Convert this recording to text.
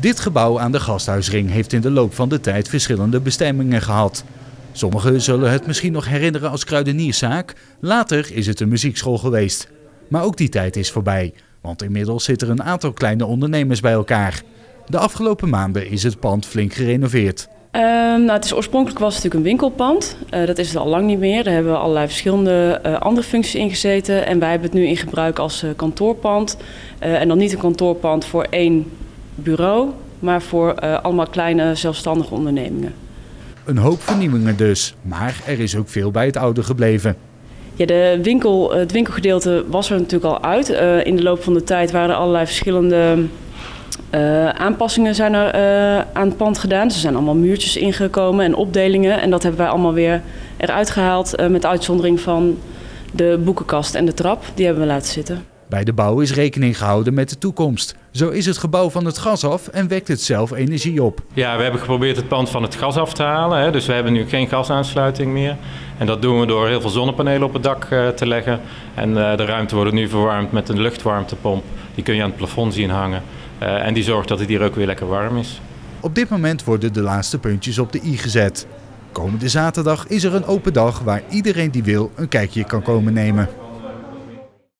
Dit gebouw aan de Gasthuisring heeft in de loop van de tijd verschillende bestemmingen gehad. Sommigen zullen het misschien nog herinneren als kruidenierszaak, later is het een muziekschool geweest. Maar ook die tijd is voorbij, want inmiddels zitten er een aantal kleine ondernemers bij elkaar. De afgelopen maanden is het pand flink gerenoveerd. Uh, nou, het is, oorspronkelijk was het natuurlijk een winkelpand. Uh, dat is het al lang niet meer. Daar hebben we allerlei verschillende uh, andere functies in gezeten. En wij hebben het nu in gebruik als eh, kantoorpand. en dan niet een kantoorpand voor één bureau, maar voor allemaal kleine zelfstandige ondernemingen. Een hoop vernieuwingen dus, maar er is ook veel bij het oude gebleven. Ja, de winkel, het winkelgedeelte was er natuurlijk al uit. in de loop van de tijd waren er allerlei verschillende uh, aanpassingen zijn er uh, aan het pand gedaan. Er zijn allemaal muurtjes ingekomen en opdelingen. En dat hebben wij allemaal weer eruit gehaald. Met uitzondering van de boekenkast en de trap. Die hebben we laten zitten. Bij de bouw is rekening gehouden met de toekomst. Zo is het gebouw van het gas af en wekt het zelf energie op. Ja, we hebben geprobeerd het pand van het gas af te halen. Hè. Dus we hebben nu geen gasaansluiting meer. En dat doen we door heel veel zonnepanelen op het dak te leggen. En de ruimte wordt nu verwarmd met een luchtwarmtepomp. Die kun je aan het plafond zien hangen. Uh, en die zorgt dat het hier ook weer lekker warm is. Op dit moment worden de laatste puntjes op de i gezet. Komende zaterdag is er een open dag waar iedereen die wil een kijkje kan komen nemen.